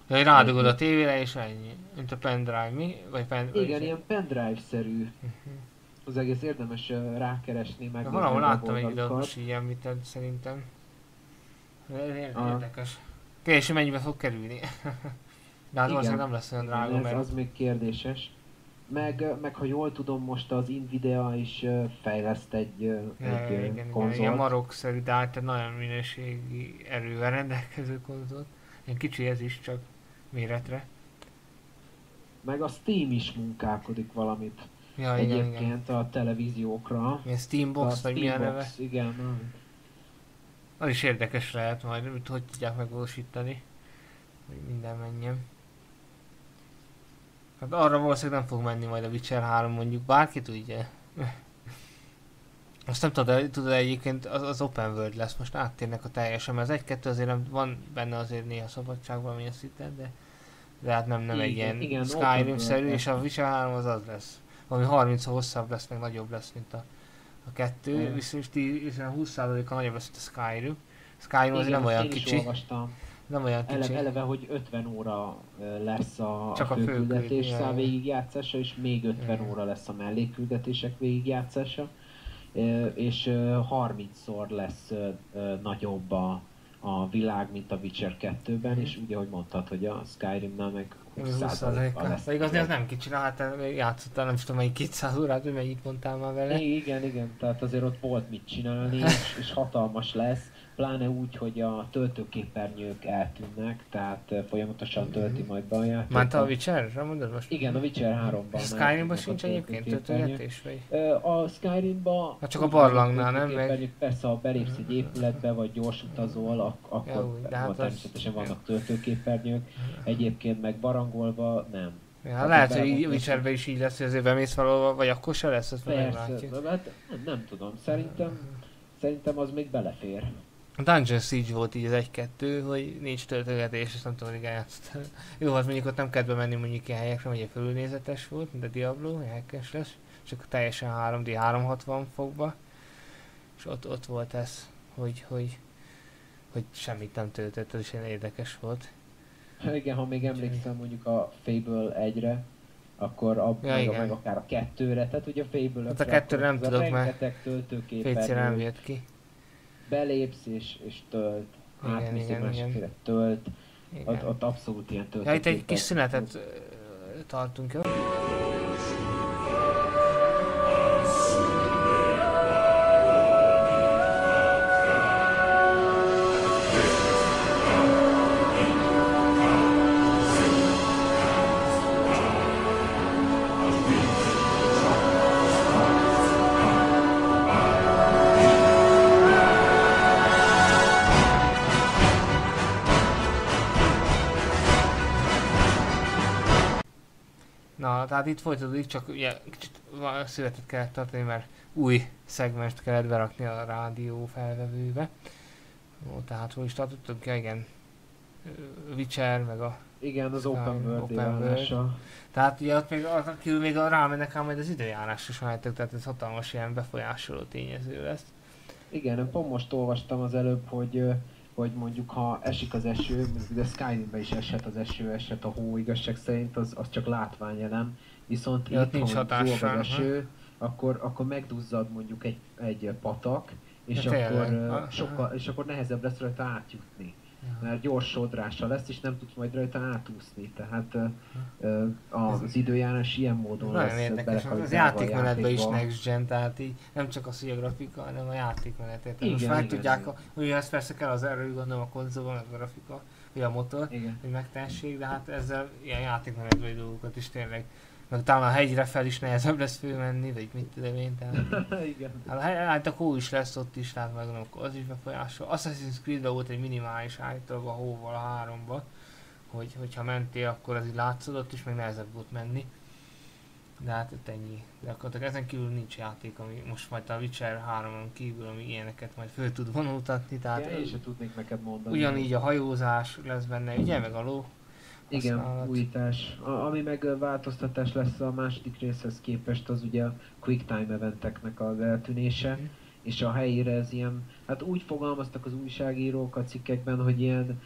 Ja, rádugod a tévére és ennyi. Mint a pendrive, mi? Vagy pen, Igen, vagy ilyen pendrive-szerű. Uh-huh az egész érdemes rákeresni, meg Valahol láttam egy videót ilyen, mit szerintem. Érdekes. Kérdés, mennyibe fog kerülni? De hát valószínűleg nem lesz olyan drága, ez, mert... az még kérdéses. Meg, meg ha jól tudom, most az Nvidia is fejleszt egy, ja, egy igen, konzolt. Igen, ilyen marokszerű, de hát nagyon minőségi erővel rendelkező konzolt. Ilyen kicsi ez is csak méretre. Meg a Steam is munkálkodik valamit ja, egyébként igen, igen. a televíziókra. Milyen Steambox, vagy milyen neve? Igen. Az is érdekes lehet majd, hogy tudják megvalósítani, hogy minden menjen. Hát arra valószínűleg nem fog menni majd a Witcher 3 mondjuk, bárki tudja. Azt nem tudod, tudod egyébként az, az open world lesz, most áttérnek a teljesen, mert az egy-kettő azért nem, van benne azért néha szabadság valamilyen szinten, de, de hát nem, nem igen, egy ilyen igen, Skyrim-szerű, és a Witcher 3 az az lesz valami 30 hosszabb lesz, meg nagyobb lesz, mint a, a kettő, mm. viszont 20%-a nagyobb lesz, mint a Skyrim. Skyrim azért nem olyan kicsi. Olvastam. Nem olyan kicsi. Eleve, eleve, hogy 50 óra lesz a, Csak a főküldetés szám végigjátszása, és még 50 mm. óra lesz a mellékküldetések végigjátszása. És 30-szor lesz nagyobb a, a világ, mint a Witcher 2-ben, mm. és ugye, hogy mondtad, hogy a Skyrimnál meg 20%-a. De igaz, ez nem kicsi, hát játszottál nem tudom melyik 200 órát, hogy mennyit mondtál már vele. Igen, igen, tehát azért ott volt mit csinálni, és, és hatalmas lesz pláne úgy, hogy a töltőképernyők eltűnnek, tehát folyamatosan mhm. tölti majd be a játékot. Már a Witcher? mondod most? Igen, a Witcher 3-ban. Skyrimban sincs egyébként töltőjetés? Vagy? A Skyrimban... Hát csak a barlangnál, nem? Meg... Persze, ha belépsz egy épületbe, vagy gyors utazol, ak- akkor ja, úgy, hát természetesen az... vannak töltőképernyők. Egyébként meg barangolva nem. Ja, hát lehet, hogy Witcherben is így lesz, hogy azért bemész valahol, vagy akkor se lesz, ezt Persze, hát nem, nem tudom, szerintem, szerintem az még belefér. A Dungeon Siege volt így az egy-kettő, hogy nincs töltögetés, és nem tudom, hogy játszottam. Jó, hát mondjuk ott nem kedve menni mondjuk ilyen helyekre, hogy fölülnézetes volt, mint a Diablo, hackes lesz, csak teljesen 3D 360 fogba. És ott, ott volt ez, hogy, hogy hogy semmit nem töltött, ez is ilyen érdekes volt. Igen, ha még emlékszem mondjuk a Fable 1-re, akkor a, ja, meg, meg akár a kettőre, tehát ugye a Fable hát a kettőre nem tudok, mert PC nem jött ki. Belépsz és, és tölt, igen, igen. tölt, igen. Ott, ott abszolút ilyen töltőképes. Ja, itt egy kis szünetet tartunk, jó? Itt folytatódik, csak ugye kicsit születet kellett tartani, mert új szegmest kellett berakni a rádió felvevőbe. Ó, tehát hol is tartottunk? Ja, igen. Witcher, meg a... Igen, az Open World, open world. Tehát ugye ott még, ott kívül még a rámennek ám majd az időjárás is van, tehát ez hatalmas ilyen befolyásoló tényező lesz. Igen, pont most olvastam az előbb, hogy hogy mondjuk ha esik az eső, de Skyrimbe is eshet az eső, eshet a hó igazság szerint, az, az csak látványelem, viszont ja, itt, nincs ha az eső, akkor, akkor megduzzad mondjuk egy, egy patak, és, ja, akkor, sokkal, és akkor nehezebb lesz rajta átjutni mert gyors sodrása lesz, és nem tudsz majd rajta átúszni. Tehát az időjárás ilyen módon Nagyon lesz érdekes, az játékmenetben is next gen, tehát így nem csak az, hogy a grafika, hanem a játékmenet. Most már tudják, igen. hogy ez persze kell az erő, gondolom a konzolban, a grafika, vagy a motor, igen. hogy megtehessék, de hát ezzel ilyen játékmenetbeli dolgokat is tényleg meg talán a hegyre fel is nehezebb lesz fölmenni, vagy mit tudom én, tehát... Igen. Hát, hát a hó is lesz ott is, tehát meg akkor az is befolyásol. Assassin's creed volt egy minimális állítólag a hóval a háromba, hogy, hogyha mentél, akkor az így látszódott is, meg nehezebb volt menni. De hát ott ennyi. De akkor ezen kívül nincs játék, ami most majd a Witcher 3-on kívül, ami ilyeneket majd föl tud vonultatni. Tehát ja, én sem tudnék neked mondani. Ugyanígy a hajózás lesz benne, ugye, meg a ló, igen, használat. újítás. A, ami meg változtatás lesz a második részhez képest, az ugye a quick time eventeknek az eltűnése, mm. és a helyére ez ilyen, hát úgy fogalmaztak az újságírók a cikkekben, hogy ilyen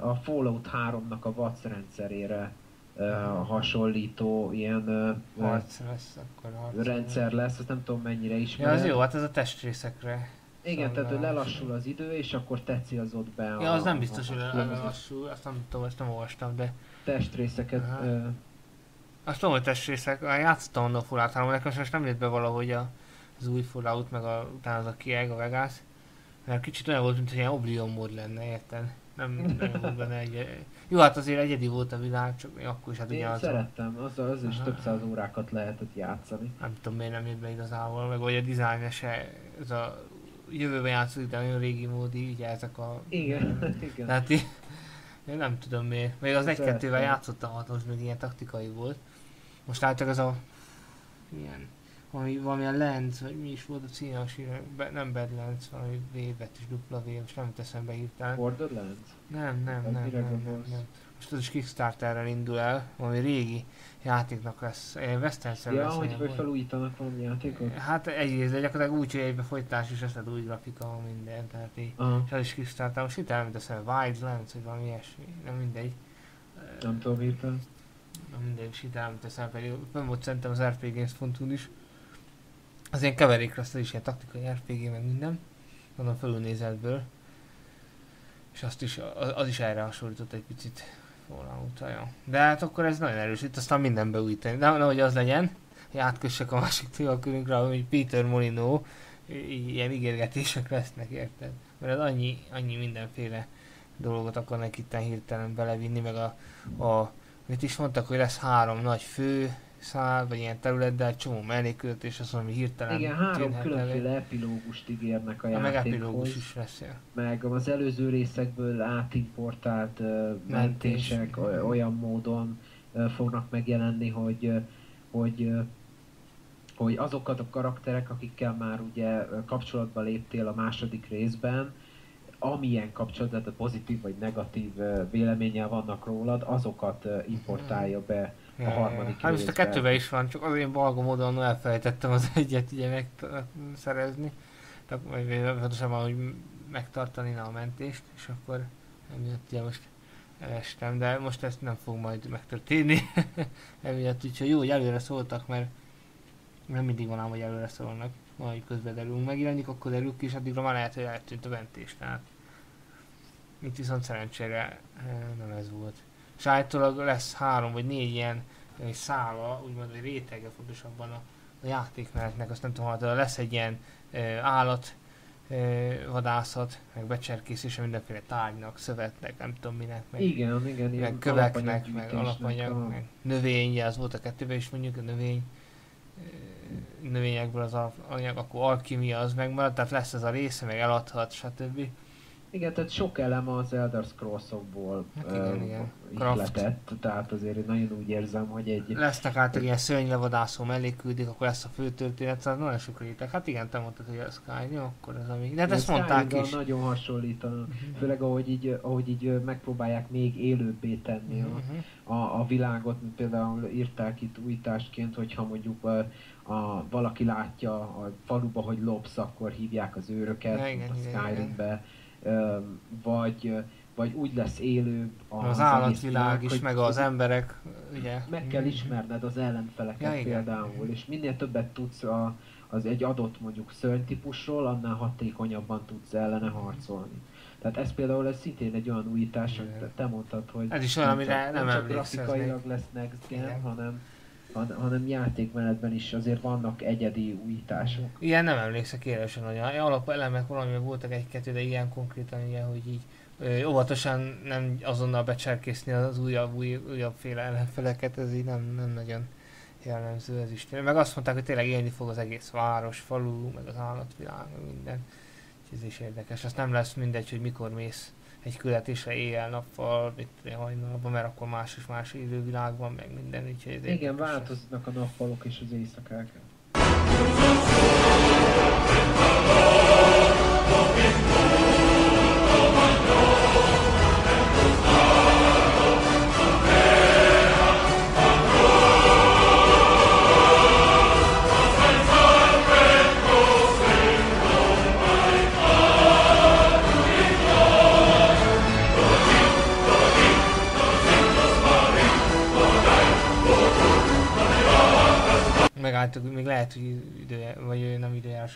a Fallout 3-nak a VATS rendszerére uh, hasonlító ilyen uh, harc lesz, akkor harc rendszer lesz, azt nem tudom mennyire ismer. Ja, az jó, hát ez a testrészekre igen, tehát hogy lelassul az idő, és akkor te célzod be Ja, a, az nem biztos, hogy lelassul, azt nem tudom, ezt nem olvastam, de... Testrészeket... Ö... Azt tudom, hogy testrészek, játszottam onnan a Fallout 3 nekem most nem jött be valahogy a, az új Fallout, meg a, utána az a Kieg, a Vegas. Mert kicsit olyan volt, mint hogy ilyen Oblivion mód lenne, érted? Nem nagyon volt benne egy... Jó, hát azért egyedi volt a világ, csak akkor is hát Én szerettem, az, az is több száz órákat lehetett játszani. Nem tudom, miért nem jött be igazából, meg hogy a dizájn ez a jövőben játszódik, de nagyon régi módi, ugye ezek a... Igen, igen. Tehát én, én nem tudom miért. Még az egy-kettővel játszottam, hát most még ilyen taktikai volt. Most láttak ez a... Milyen... Valami, valamilyen lens, vagy mi is volt a címe, be, nem Badlands, valami V is dupla V, most nem teszem be hirtelen. Borderlands? Nem, nem, nem, nem, nem, nem, nem. Most az is Kickstarterrel indul el, valami régi játéknak lesz, western Ja, lesz hogy, hogy felújítanak valami játékot? Hát egyrészt, de gyakorlatilag úgy, hogy egybe folytás is lesz, új grafika, minden, tehát így, uh-huh. és az is Kickstarter, most itt elment a Wildlands, vagy valami ilyesmi, nem mindegy. Nem tudom hirtelen. Nem mindegy, és itt elment eszembe, pedig nem volt szerintem az RPG Games fontún is. Az ilyen keverék lesz, is ilyen taktikai RPG, meg minden. Mondom, felülnézetből. És azt is, az, az is erre hasonlított egy picit Fallout, jó. De hát akkor ez nagyon erős, itt aztán minden beújítani. De hogy az legyen, hogy átkössek a másik témakörünkre, hogy Peter Molino, ilyen ígérgetések lesznek, érted? Mert az annyi, annyi mindenféle dolgot akarnak itt hirtelen belevinni, meg a, a mit is mondtak, hogy lesz három nagy fő, szál, vagy ilyen terület, de egy csomó mellékület, és mondom, hogy hirtelen Igen, három különféle elő. epilógust ígérnek a, a játékhoz. Meg epilógus is lesz, ja. Meg az előző részekből átimportált uh, mentések Mentés. olyan módon uh, fognak megjelenni, hogy, uh, hogy uh, hogy azokat a karakterek, akikkel már ugye kapcsolatba léptél a második részben, amilyen kapcsolat, tehát pozitív vagy negatív véleménnyel vannak rólad, azokat importálja be a harmadik Hát most a kettőben is van, csak azért balga módon elfelejtettem az egyet ugye megszerezni. Tehát, vagy pontosan hogy megtartani a mentést, és akkor emiatt ugye most estem, de most ezt nem fog majd megtörténni. emiatt úgyhogy jó, hogy előre szóltak, mert nem mindig van ám, hogy előre szólnak, majd közben derülünk, megjelenik, akkor derül ki, és addigra már lehet, hogy eltűnt a mentés, tehát itt viszont szerencsére nem ez volt. És állítólag lesz három vagy négy ilyen szála, úgymond, hogy rétege fontosabban a, a játékmenetnek, azt nem tudom, de lesz egy ilyen állat vadászat, meg becserkészése mindenféle tárgynak, szövetnek, nem tudom minek, meg, igen, igen, meg köveknek, meg alapanyag, a... meg növény, az volt a kettőben is mondjuk a növény, növényekből az anyag, akkor alkimia az megmarad, tehát lesz ez a része, meg eladhat, stb. Igen, tehát sok elem az Elder Scrolls-okból hát igen, uh, igen. ihletett, tehát azért nagyon úgy érzem, hogy egy... Lesznek át ilyen szörnylevadászó mellé küldik, akkor lesz a fő történet, tehát nagyon sok réteg. Hát igen, te mondtad, hogy a Sky, jó, akkor ez ami... De ezt mondták is. nagyon hasonlítanak, uh-huh. főleg ahogy így, ahogy így megpróbálják még élőbbé tenni uh-huh. a, a, a világot, például írták itt újításként, hogyha mondjuk a, a, valaki látja a faluba, hogy lopsz, akkor hívják az őröket, igen, a Skyrimbe. Igen vagy, vagy úgy lesz élő az, az állatvilág is, meg az emberek, ugye. Meg kell ismerned az ellenfeleket ja, például, és minél többet tudsz a, az egy adott mondjuk szörnytípusról, annál hatékonyabban tudsz ellene harcolni. Tehát ez például ez szintén egy olyan újítás, amit te mondtad, hogy ez is olyan, amire nem, nem csak grafikailag lesz next gen, hanem hanem játékmenetben is azért vannak egyedi újítások. Igen, nem emlékszek élesen, hogy alapelemek valami voltak egy-kettő, de ilyen konkrétan ilyen, hogy így óvatosan nem azonnal becserkészni az újabb, új, újabb féle ellenfeleket, ez így nem, nem nagyon jellemző ez is. Meg azt mondták, hogy tényleg élni fog az egész város, falu, meg az állatvilág, minden. Ez is érdekes. Azt nem lesz mindegy, hogy mikor mész egy küldetésre éjjel-nappal, mit hajnalban, mert akkor más és más idővilágban, meg minden, úgyhogy Igen, változnak a nappalok és az éjszakák.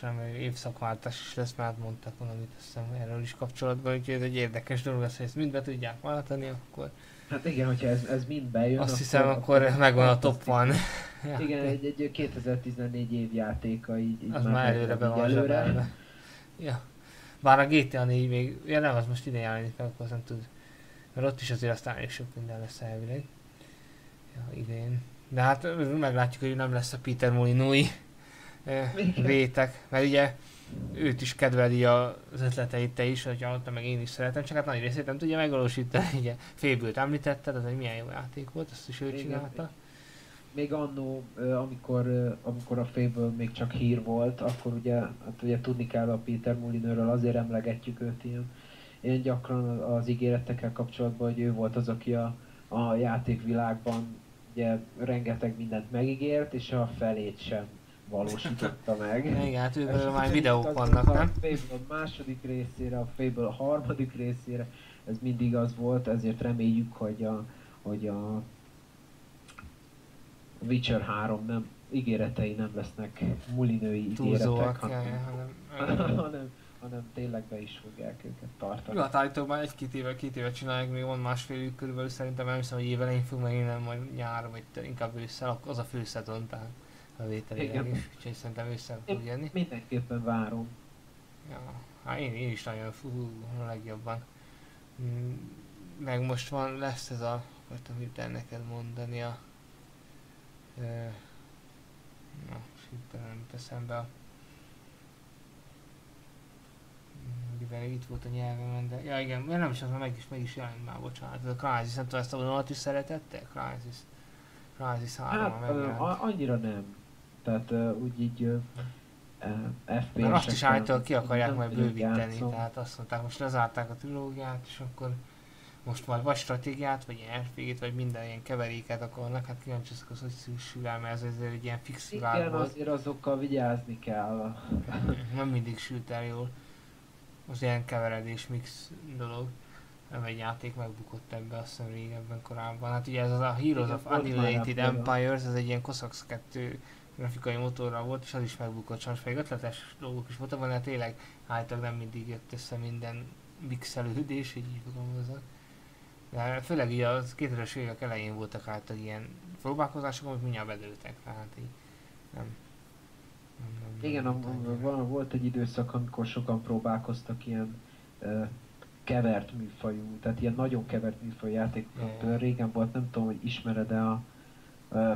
Nem időjárás, hanem évszakváltás is lesz, mert mondtak valamit, azt hiszem erről is kapcsolatban, úgyhogy ez egy érdekes dolog lesz, hogy ezt mind be tudják váltani, akkor... Hát igen, hogyha ez, ez mind bejön, Azt hiszem, akkor, akkor megvan a top van. igen, egy, egy 2014 év játéka így, így az már előre be van előre. Ja. Bár a GTA 4 még, ja nem, az most ide jelenik meg, akkor nem tud. Mert ott is azért aztán elég sok minden lesz elvileg. Ja, idén. De hát meglátjuk, hogy nem lesz a Peter Molinói vétek, mert ugye őt is kedveli az ötleteit te is, hogy hallottam, meg én is szeretem, csak hát nagy részét nem tudja megvalósítani. Ugye Fébült említetted, az egy milyen jó játék volt, azt is ő Igen. csinálta. Még annó, amikor, amikor a Fable még csak hír volt, akkor ugye, hát ugye tudni kell a Peter Molinőről, azért emlegetjük őt ilyen, ilyen gyakran az ígéretekkel kapcsolatban, hogy ő volt az, aki a, a játékvilágban ugye rengeteg mindent megígért, és a felét sem valósította meg. Igen, hát őből már videók vannak, nem? A Fable második részére, a Fable harmadik részére, ez mindig az volt, ezért reméljük, hogy a, hogy a Witcher 3 nem, ígéretei nem lesznek mulinői ígéretek, hanem, hanem hanem tényleg be is fogják őket tartani. Jó, hát állítólag már egy-két éve, két éve csinálják, még van másfél körülbelül, szerintem nem hiszem, hogy évelején fog megint nem majd nyár, vagy inkább ősszel, az a főszezon, tehát a vételileg is, úgyhogy szerintem ősszel fog jönni. Mindenképpen várom. Ja, hát én, én is nagyon fú, a legjobban. Mm, meg most van, lesz ez a, akartam hirtelen neked mondani a... na, hirtelen nem teszem be a mivel itt volt a nyelvemen, de ja igen, mert nem is az, meg is, meg is jelent már, bocsánat. Ez a Crysis, nem tudom, ezt a vonalat is szeretette? Crysis. Crysis 3 hát, uh, annyira nem. Tehát uh, úgy így uh, FPS Mert azt is állítólag ki akarják majd bővíteni, játszom. tehát azt mondták, most lezárták a trilógiát, és akkor most majd vagy stratégiát, vagy RPG-t, vagy minden ilyen keveréket akarnak, hát kíváncsi az, hogy sül el, mert ez azért egy ilyen fix világ Igen, volt. azért azokkal vigyázni kell. nem mindig sült el jól. az ilyen keveredés mix dolog. Nem egy játék megbukott ebbe, azt hiszem régebben korábban. Hát ugye ez az a Heroes of Annihilated Empires, ez egy ilyen Cossacks 2 grafikai motorral volt, és az is megbukott, sajnos pedig ötletes dolgok is voltak, mert tényleg állítólag nem mindig jött össze minden mixelődés, így így fogalmazok. De főleg így az 2000-es évek elején voltak által ilyen próbálkozások, amik mindjárt bedőltek, tehát így nem. nem, nem Igen, nem, a, volt egy időszak, amikor sokan próbálkoztak ilyen uh, kevert műfajú, tehát ilyen nagyon kevert műfajú játékokat. Régen volt, nem tudom, hogy ismered-e a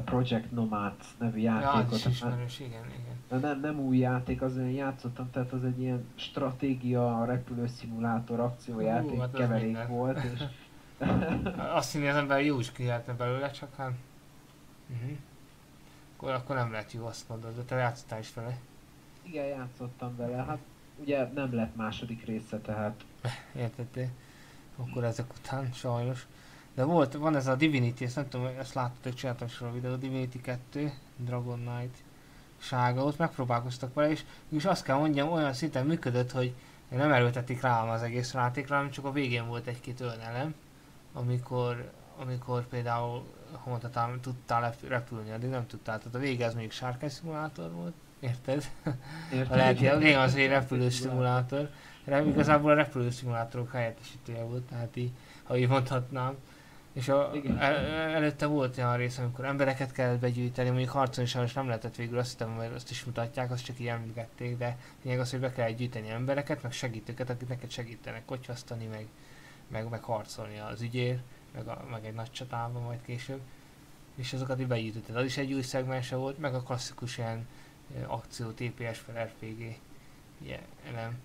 Project Nomads nevű játékot. Ja, ismerős, igen, igen. Nem, nem új játék, az én játszottam, tehát az egy ilyen stratégia, repülőszimulátor, akciójáték uh, hát keverék minden. volt. És Azt hinni az ember jó is kijeltne belőle, csak hát... Uh-huh. Akkor, akkor nem lehet jó, azt mondod, de te játszottál is vele. Igen, játszottam vele, hát ugye nem lett második része, tehát... Értettél? Akkor ezek után, sajnos. De volt, van ez a Divinity, ezt nem tudom, ezt láttatok, csináltam is a videó, Divinity 2, Dragon Knight sága, ott megpróbálkoztak vele, és, és azt kell mondjam, olyan szinten működött, hogy nem erőltetik rám az egész játékra, hanem csak a végén volt egy-két olyan elem, amikor, amikor például mondhatám, tudtál repülni, addig nem tudtál. Tehát a vége az mondjuk sárkány szimulátor volt, érted? Érted? Lehet, a vége az egy repülő szimulátor. De igazából a repülő szimulátorok helyettesítője volt, tehát így, ha így mondhatnám. És a, el, előtte volt olyan rész, amikor embereket kellett begyűjteni, mondjuk harcolni sajnos nem lehetett végül, azt hittem, hogy azt is mutatják, azt csak így említették, de lényeg az, hogy be kell gyűjteni embereket, meg segítőket, akik neked segítenek kocsasztani, meg, meg, meg harcolni az ügyér, meg, a, meg egy nagy csatában majd később. És azokat így begyűjtötted. Az is egy új szegmense volt, meg a klasszikus ilyen akció, TPS fel RPG elem.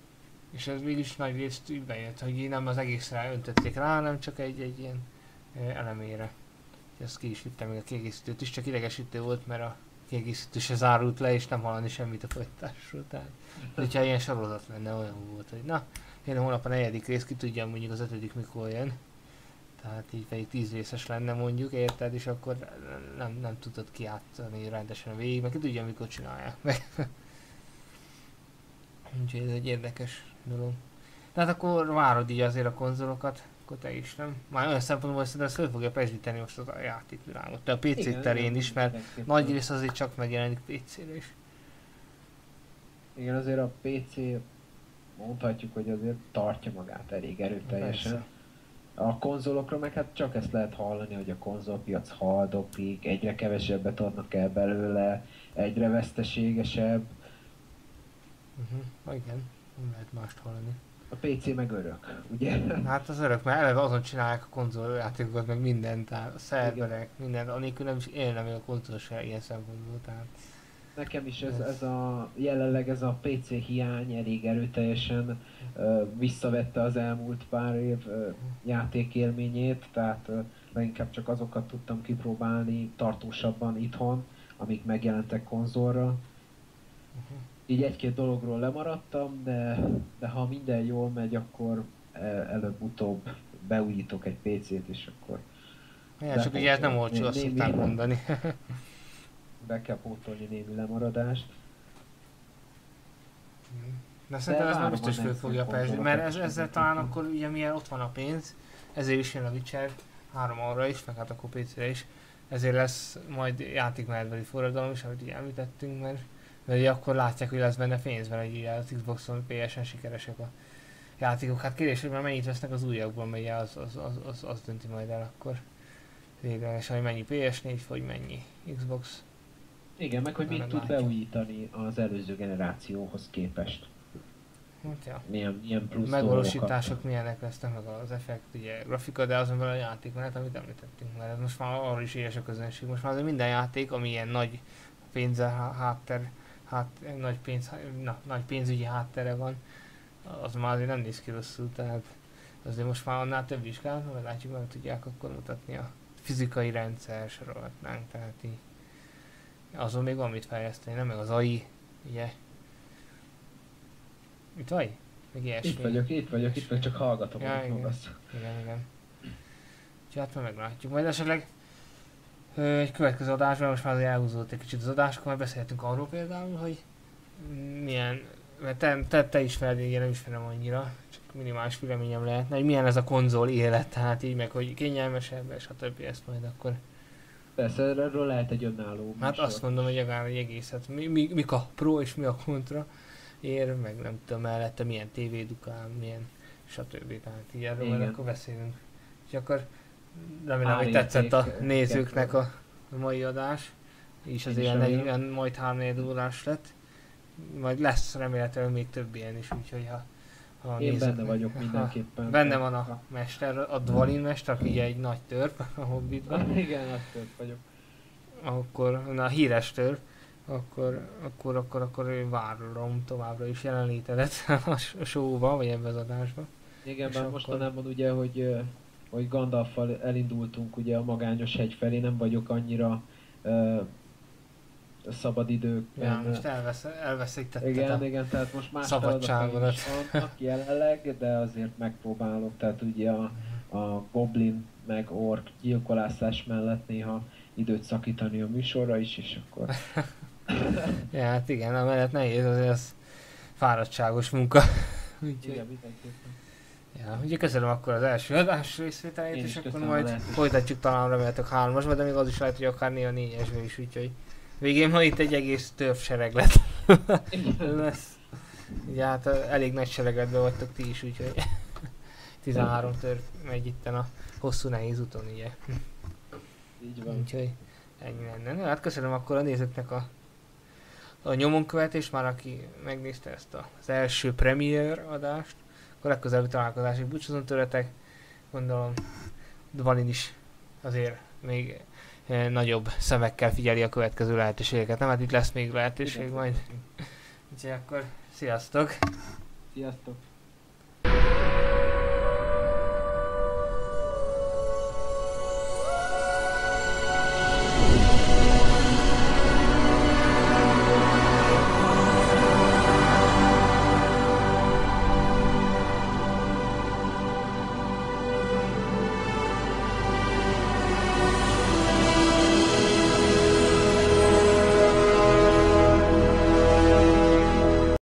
És ez mégis nagy részt úgy bejött, hogy nem az egészre öntötték rá, hanem csak egy, egy ilyen elemére. Ezt ki is vittem még a kiegészítőt is, csak idegesítő volt, mert a kiegészítő se zárult le, és nem hallani semmit a folytatásról. Tehát, hogyha ilyen sorozat lenne, olyan volt, hogy na, jön holnap a negyedik rész, ki tudja mondjuk az ötödik mikor jön. Tehát így pedig tíz részes lenne mondjuk, érted, és akkor nem, nem tudod kiátszani rendesen a végig, meg ki tudja mikor csinálják meg. Úgyhogy ez egy érdekes dolog. Tehát akkor várod így azért a konzolokat, akkor te is, nem? Már olyan szempontból szerintem ez föl fogja pezsíteni most a játékvilágot. De a PC igen, terén is, mert nagy rész azért csak megjelenik PC-re is. Igen, azért a PC mondhatjuk, hogy azért tartja magát elég erőteljesen. Persze. A konzolokra meg hát csak ezt lehet hallani, hogy a konzolpiac haldoklik, egyre kevesebbet adnak el belőle, egyre veszteségesebb. Uh-huh. Igen, nem lehet mást hallani. A PC meg örök, ugye? Hát az örök, mert eleve azon csinálják a konzoljátékokat, meg mindent, tehát a szerverek, minden, anélkül nem is élne még a konzol se ilyen szempontból, tehát... Nekem is ez, ez a, jelenleg ez a PC hiány elég erőteljesen uh, visszavette az elmúlt pár év uh, játékélményét, tehát uh, leginkább csak azokat tudtam kipróbálni tartósabban itthon, amik megjelentek konzolra. Uh-huh így egy-két dologról lemaradtam, de, de ha minden jól megy, akkor e, előbb-utóbb beújítok egy PC-t, és akkor... Ja, csak ugye ez nem olcsó, azt szokták mondani. be kell pótolni némi lemaradást. De szerintem ez nem biztos föl fogja perzni, mert ez, ezzel talán akkor ugye milyen ott van a pénz, ezért is jön a Witcher 3 arra is, meg hát akkor PC-re is, ezért lesz majd játékmenetbeli forradalom is, ahogy említettünk, mert mert ugye akkor látják, hogy lesz benne pénz, mert ugye az Xboxon PS-en sikeresek a játékok. Hát kérdés, hogy már mennyit vesznek az újakban, mert az, az, az, az, az dönti majd el akkor végleges, hogy mennyi PS4, vagy mennyi Xbox. Igen, meg hogy mit tud beújítani az előző generációhoz képest. Hát ja. Milyen, milyen plusz Megvalósítások milyenek lesznek, meg az effekt, ugye grafika, de azon belül a játék mert amit említettünk, mert ez most már arra is éhes a közönség. Most már azért minden játék, ami ilyen nagy pénzzel hátter hát, nagy, pénz, na, nagy pénzügyi háttere van, az már azért nem néz ki rosszul, tehát azért most már annál több vizsgálat, mert látjuk, meg tudják akkor mutatni a fizikai rendszer sorolhatnánk, tehát így azon még van mit fejleszteni, nem meg az AI, ugye? Itt vagy? Még ilyesmi. Itt vagyok, itt vagyok, itt vagyok, csak hallgatom, ja, igen, igen, igen. Úgyhogy hát meglátjuk. Majd esetleg egy következő adásban, most már elhúzódott egy kicsit az adás, akkor már beszélhetünk arról például, hogy milyen mert te, te, te is fel, én nem ismerem annyira, csak minimális véleményem lehetne, hogy milyen ez a konzol élet, tehát így meg, hogy kényelmesebb, és a többi ezt majd akkor Persze, erről lehet egy önálló Hát azt mondom, hogy akár egy egészet. Mi, mi, mik a pro és mi a kontra ér, meg nem tudom mellette milyen TV dukál, milyen stb. Tehát így erről akkor beszélünk. És akkor remélem, hogy tetszett a nézőknek a mai adás. És az ilyen, ilyen majd 3 órás lett. Majd lesz remélhetőleg még több ilyen is, úgyhogy ha ha Én benne vagyok mindenképpen. Ha, benne van a mester, a Dvalin mester, aki egy nagy törp a Hobbitban. Igen, nagy törp vagyok. Akkor, na híres törp, akkor, akkor, akkor, akkor én várom továbbra is jelenlétedet a showba, vagy ebbe az adásba. Igen, mert mostanában ugye, hogy, hogy Gandalf-fal elindultunk ugye a magányos hegy felé, nem vagyok annyira szabadidőkben. Ja, most elvesz, elveszítetted Igen, a igen, tehát most más szabadságodat vannak jelenleg, de azért megpróbálok, tehát ugye a, a Goblin meg Ork gyilkolászás mellett néha időt szakítani a műsorra is, és akkor... ja, hát igen, mellett nehéz, azért az fáradtságos munka. Igen, mindenképpen. Ja, ugye köszönöm akkor az első adás részvételét, és akkor majd folytatjuk talán remélhetőleg hármasba, de még az is lehet, hogy akár néha négyesbe is, úgyhogy Végén ma itt egy egész sereg lett. lesz. Ugye hát elég nagy seregedben vagytok ti is, úgyhogy 13 tör megy itt a hosszú nehéz úton, ugye. Így van. Úgyhogy ennyi lenne. Na, hát köszönöm akkor a nézőknek a, a nyomon követést, már aki megnézte ezt az első premier adást. Akkor legközelebbi találkozásig búcsúzom tőletek. Gondolom Dvalin is azért még Eh, nagyobb szemekkel figyeli a következő lehetőségeket. Nem, hát itt lesz még lehetőség majd. Úgyhogy akkor sziasztok! Sziasztok!